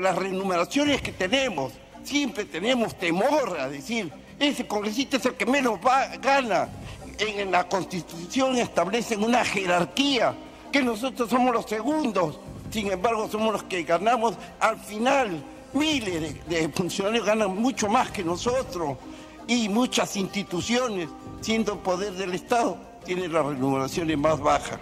las remuneraciones que tenemos. Siempre tenemos temor a decir, ese congresista es el que menos gana. En, la Constitución establecen una jerarquía, que nosotros somos los segundos, sin embargo somos los que ganamos al final. Miles de funcionarios ganan mucho más que nosotros y muchas instituciones, siendo poder del Estado, tienen las remuneraciones más bajas.